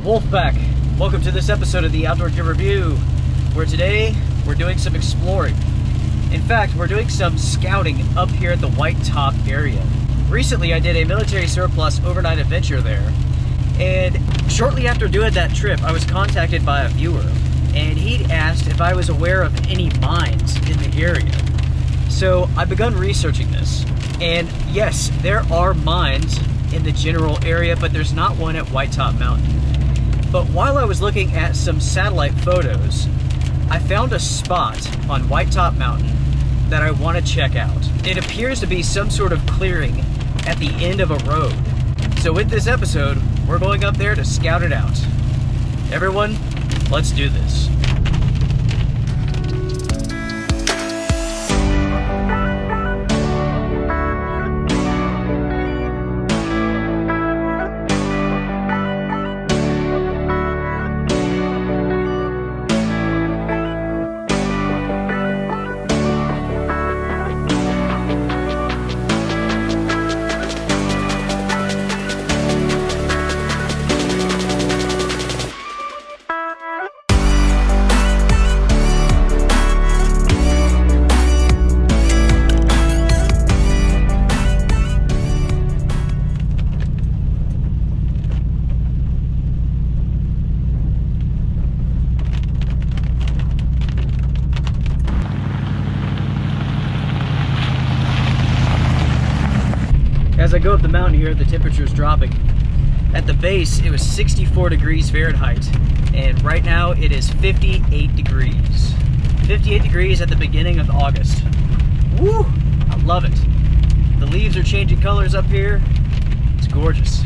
Wolfpack. Welcome to this episode of the Outdoor Gear Review, where today we're doing some exploring. In fact, we're doing some scouting up here at the White Top area. Recently, I did a military surplus overnight adventure there, and shortly after doing that trip, I was contacted by a viewer, and he'd asked if I was aware of any mines in the area. So I begun researching this, and yes, there are mines in the general area, but there's not one at White Top Mountain. But while I was looking at some satellite photos, I found a spot on White Top Mountain that I want to check out. It appears to be some sort of clearing at the end of a road. So with this episode, we're going up there to scout it out. Everyone, let's do this. The temperature is dropping. At the base, it was 64 degrees Fahrenheit, and right now it is 58 degrees. 58 degrees at the beginning of August. Woo! I love it. The leaves are changing colors up here. It's gorgeous.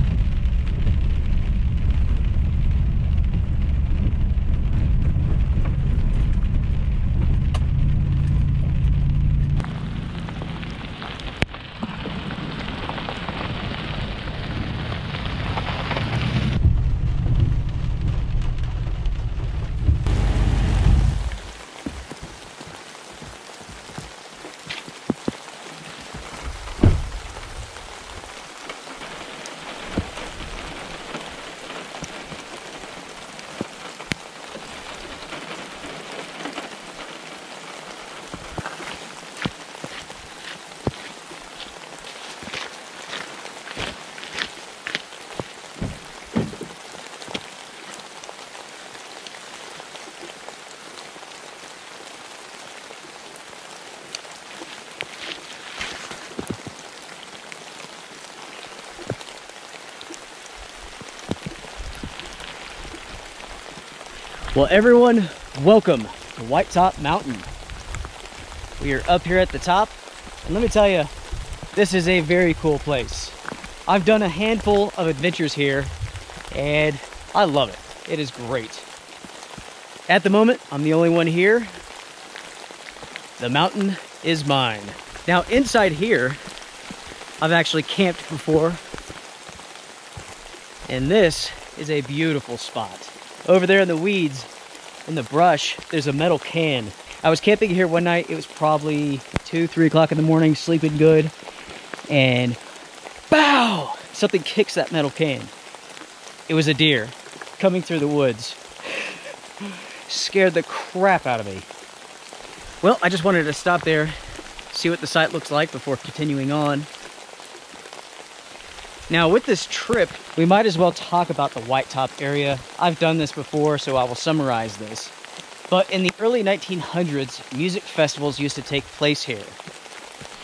Well, everyone, welcome to White Top Mountain. We are up here at the top, and let me tell you, this is a very cool place. I've done a handful of adventures here, and I love it. It is great. At the moment, I'm the only one here. The mountain is mine. Now, inside here, I've actually camped before, and this is a beautiful spot. Over there in the weeds, in the brush, there's a metal can. I was camping here one night. It was probably two, three o'clock in the morning, sleeping good. And bow, something kicks that metal can. It was a deer coming through the woods. Scared the crap out of me. Well, I just wanted to stop there, see what the site looks like before continuing on. Now with this trip, we might as well talk about the White Top area. I've done this before, so I will summarize this. But in the early 1900s, music festivals used to take place here.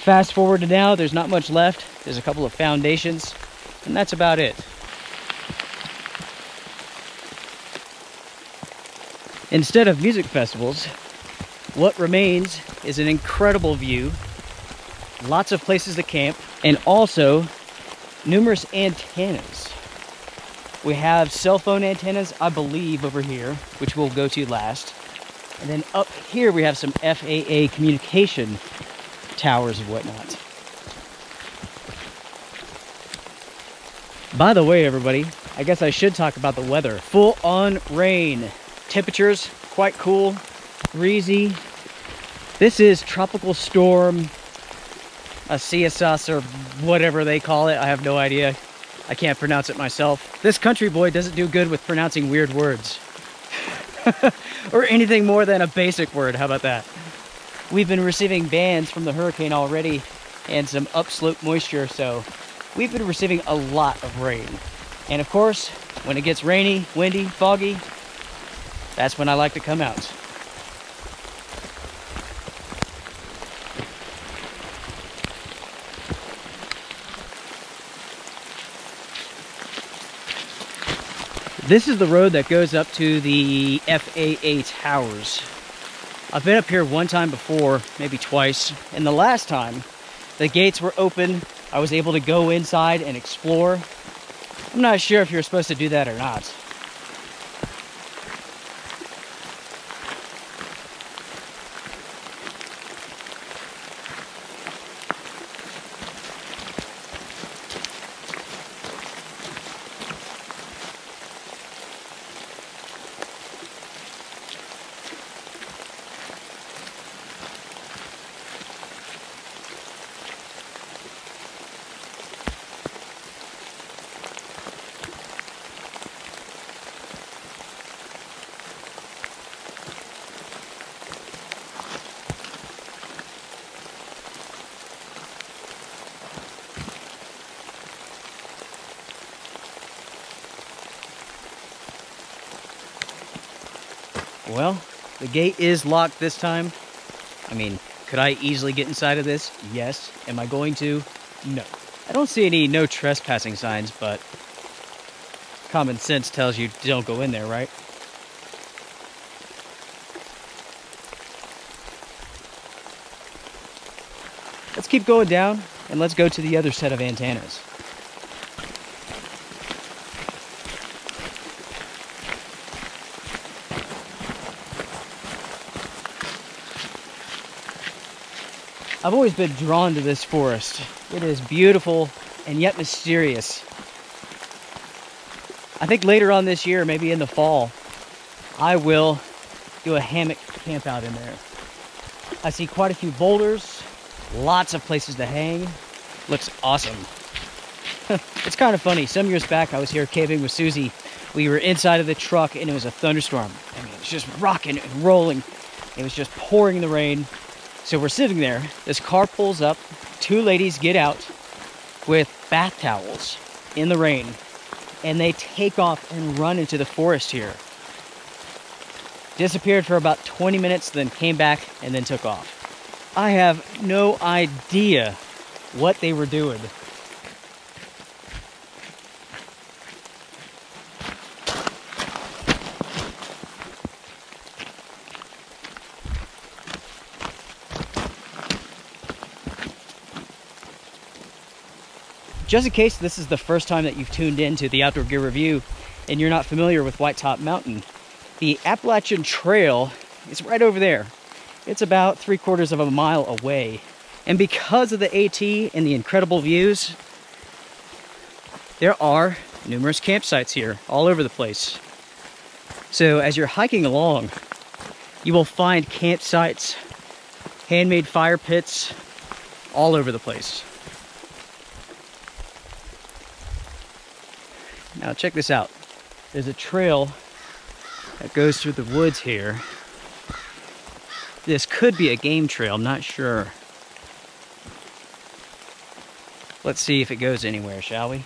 Fast forward to now, there's not much left. There's a couple of foundations, and that's about it. Instead of music festivals, what remains is an incredible view, lots of places to camp, and also numerous antennas. We have cell phone antennas, I believe, over here, which we'll go to last. And then up here we have some FAA communication towers and whatnot. By the way, everybody, I guess I should talk about the weather. Full on rain. Temperatures quite cool, breezy. This is tropical storm a CSS or whatever they call it. I have no idea. I can't pronounce it myself. This country boy doesn't do good with pronouncing weird words. or anything more than a basic word, how about that? We've been receiving bands from the hurricane already and some upslope moisture, so we've been receiving a lot of rain. And of course, when it gets rainy, windy, foggy, that's when I like to come out. This is the road that goes up to the FAA towers. I've been up here one time before, maybe twice, and the last time the gates were open, I was able to go inside and explore. I'm not sure if you're supposed to do that or not. Well, the gate is locked this time. I mean, could I easily get inside of this? Yes. Am I going to? No. I don't see any no trespassing signs, but common sense tells you don't go in there, right? Let's keep going down and let's go to the other set of antennas. I've always been drawn to this forest. It is beautiful and yet mysterious. I think later on this year, maybe in the fall, I will do a hammock camp out in there. I see quite a few boulders, lots of places to hang. Looks awesome. it's kind of funny. Some years back, I was here caving with Susie. We were inside of the truck and it was a thunderstorm. I mean, it was just rocking and rolling. It was just pouring the rain. So we're sitting there, this car pulls up, two ladies get out with bath towels in the rain, and they take off and run into the forest here. Disappeared for about 20 minutes, then came back and then took off. I have no idea what they were doing. Just in case this is the first time that you've tuned in to the Outdoor Gear Review and you're not familiar with White Top Mountain, the Appalachian Trail is right over there. It's about three quarters of a mile away. And because of the AT and the incredible views, there are numerous campsites here all over the place. So as you're hiking along, you will find campsites, handmade fire pits, all over the place. Now check this out. There's a trail that goes through the woods here. This could be a game trail, I'm not sure. Let's see if it goes anywhere, shall we?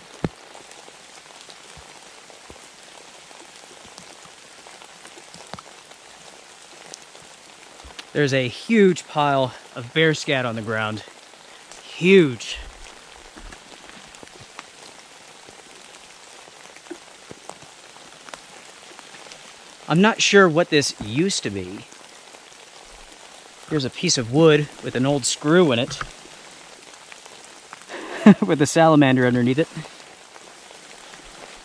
There's a huge pile of bear scat on the ground. Huge. I'm not sure what this used to be. Here's a piece of wood with an old screw in it. with a salamander underneath it.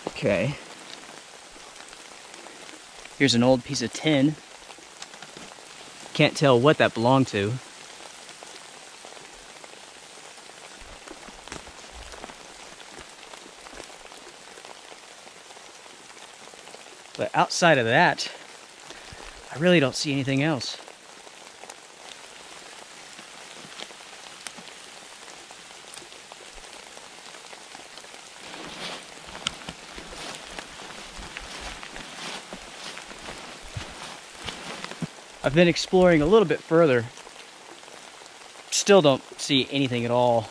Okay. Here's an old piece of tin. Can't tell what that belonged to. But outside of that, I really don't see anything else. I've been exploring a little bit further. Still don't see anything at all.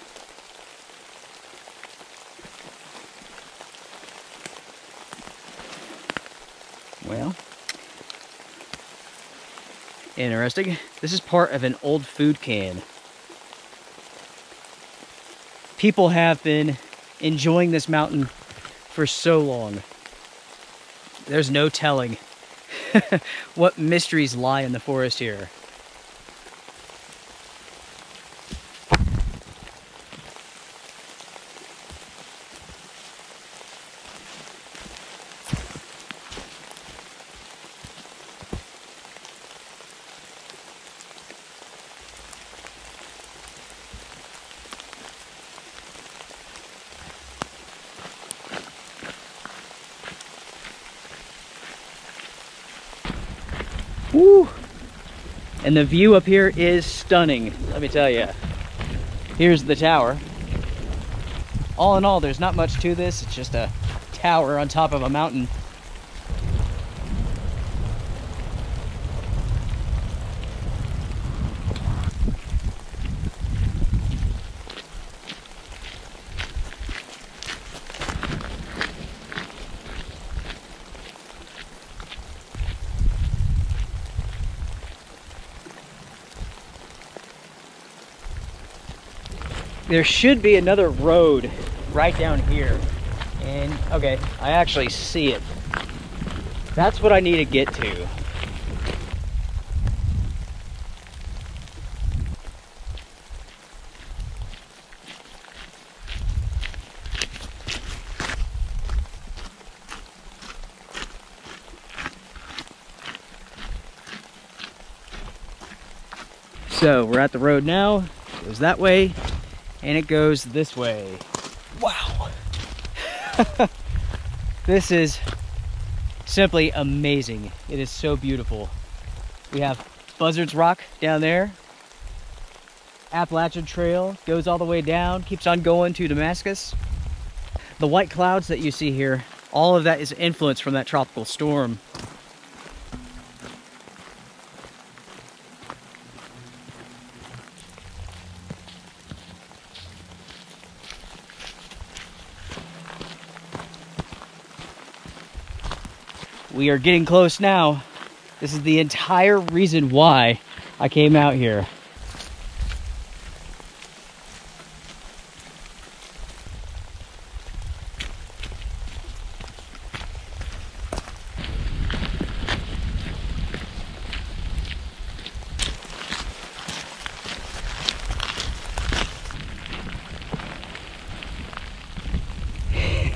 Interesting. This is part of an old food can. People have been enjoying this mountain for so long. There's no telling what mysteries lie in the forest here. Woo! And the view up here is stunning, let me tell you. Here's the tower. All in all, there's not much to this. It's just a tower on top of a mountain. There should be another road right down here. And, okay, I actually see it. That's what I need to get to. So we're at the road now. It goes that way and it goes this way. Wow. this is simply amazing. It is so beautiful. We have Buzzards Rock down there. Appalachian Trail goes all the way down, keeps on going to Damascus. The white clouds that you see here, all of that is influenced from that tropical storm. We are getting close now. This is the entire reason why I came out here.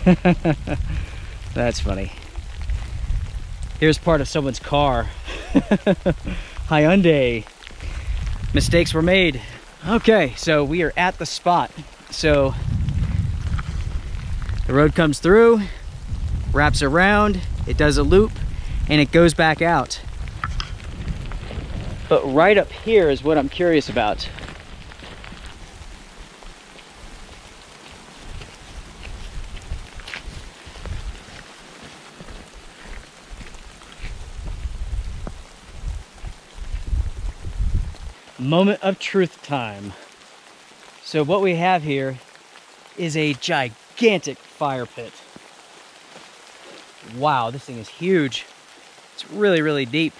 That's funny. Here's part of someone's car. Hyundai. Mistakes were made. Okay, so we are at the spot. So the road comes through, wraps around, it does a loop, and it goes back out. But right up here is what I'm curious about. Moment of truth time. So what we have here is a gigantic fire pit. Wow, this thing is huge. It's really, really deep.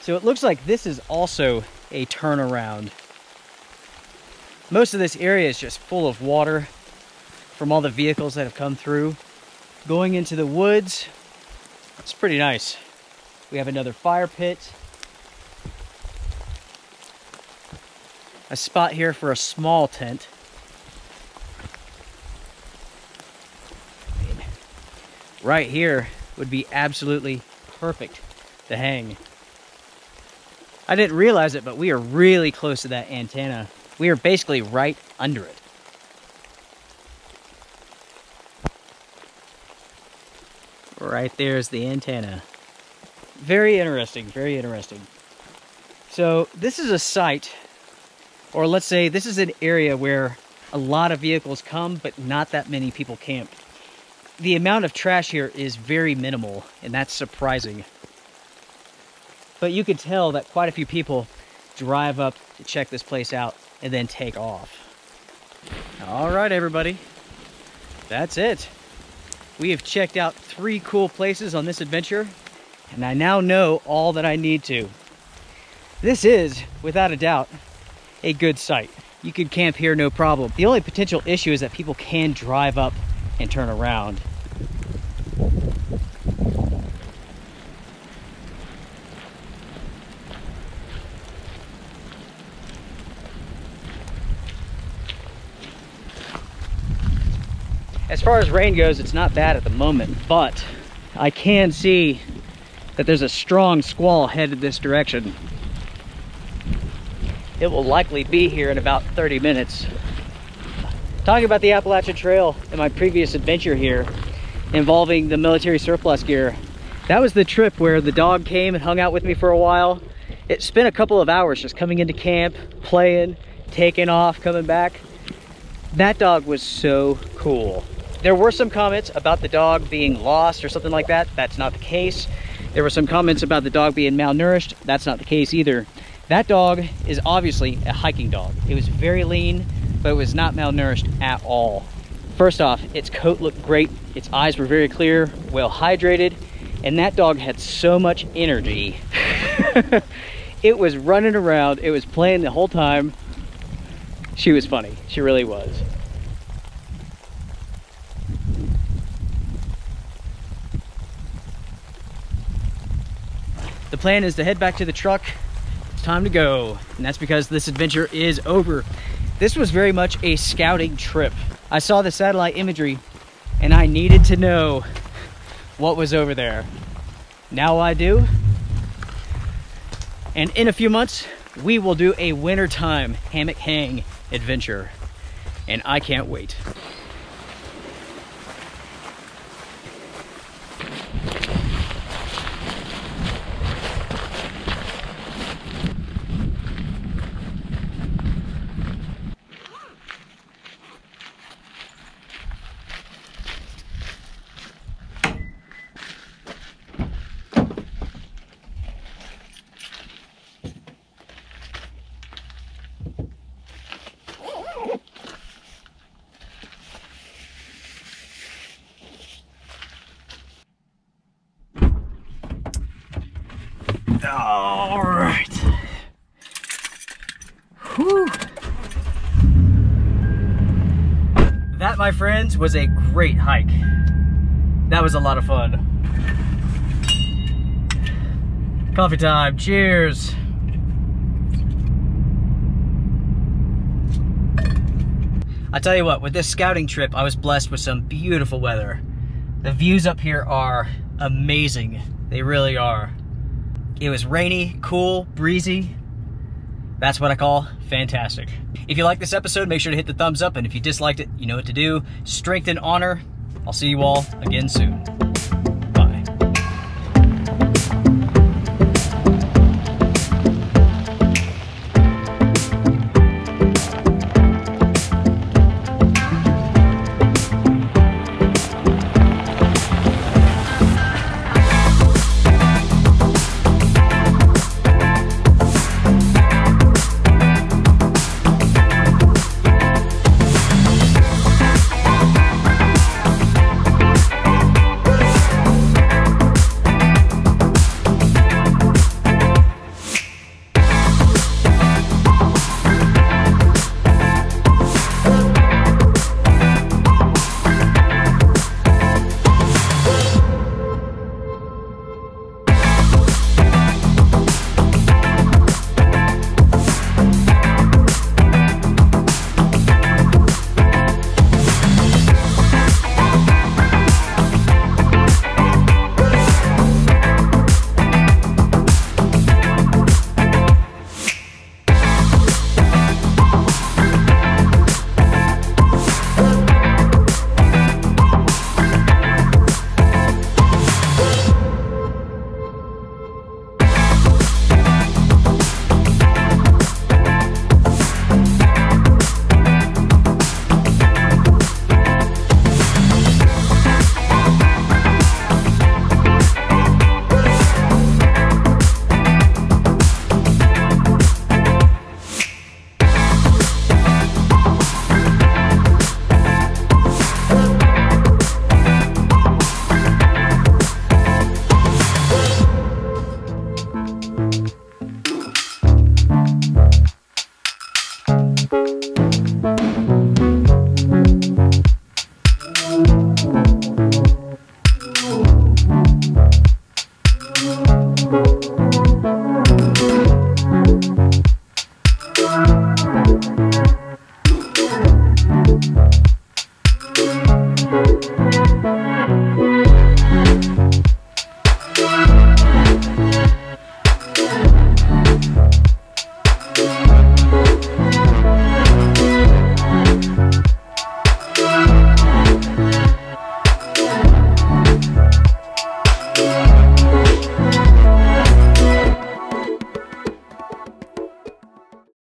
So it looks like this is also a turnaround. Most of this area is just full of water from all the vehicles that have come through. Going into the woods, it's pretty nice. We have another fire pit. A spot here for a small tent. Right here would be absolutely perfect to hang. I didn't realize it, but we are really close to that antenna. We are basically right under it. Right there's the antenna. Very interesting, very interesting. So this is a site or let's say this is an area where a lot of vehicles come, but not that many people camp. The amount of trash here is very minimal, and that's surprising. But you could tell that quite a few people drive up to check this place out and then take off. All right, everybody. That's it. We have checked out three cool places on this adventure, and I now know all that I need to. This is, without a doubt, a good site. You could camp here no problem. The only potential issue is that people can drive up and turn around. As far as rain goes, it's not bad at the moment, but I can see that there's a strong squall headed this direction. It will likely be here in about 30 minutes. Talking about the Appalachian Trail and my previous adventure here involving the military surplus gear, that was the trip where the dog came and hung out with me for a while. It spent a couple of hours just coming into camp, playing, taking off, coming back. That dog was so cool. There were some comments about the dog being lost or something like that. That's not the case. There were some comments about the dog being malnourished. That's not the case either. That dog is obviously a hiking dog. It was very lean, but it was not malnourished at all. First off, its coat looked great. Its eyes were very clear, well hydrated, and that dog had so much energy. it was running around, it was playing the whole time. She was funny, she really was. The plan is to head back to the truck. Time to go. And that's because this adventure is over. This was very much a scouting trip. I saw the satellite imagery and I needed to know what was over there. Now I do. And in a few months, we will do a wintertime hammock hang adventure. And I can't wait. All right. Whew. That, my friends, was a great hike. That was a lot of fun. Coffee time. Cheers. I tell you what, with this scouting trip, I was blessed with some beautiful weather. The views up here are amazing. They really are. It was rainy, cool, breezy. That's what I call fantastic. If you like this episode, make sure to hit the thumbs up. And if you disliked it, you know what to do. Strength and honor. I'll see you all again soon.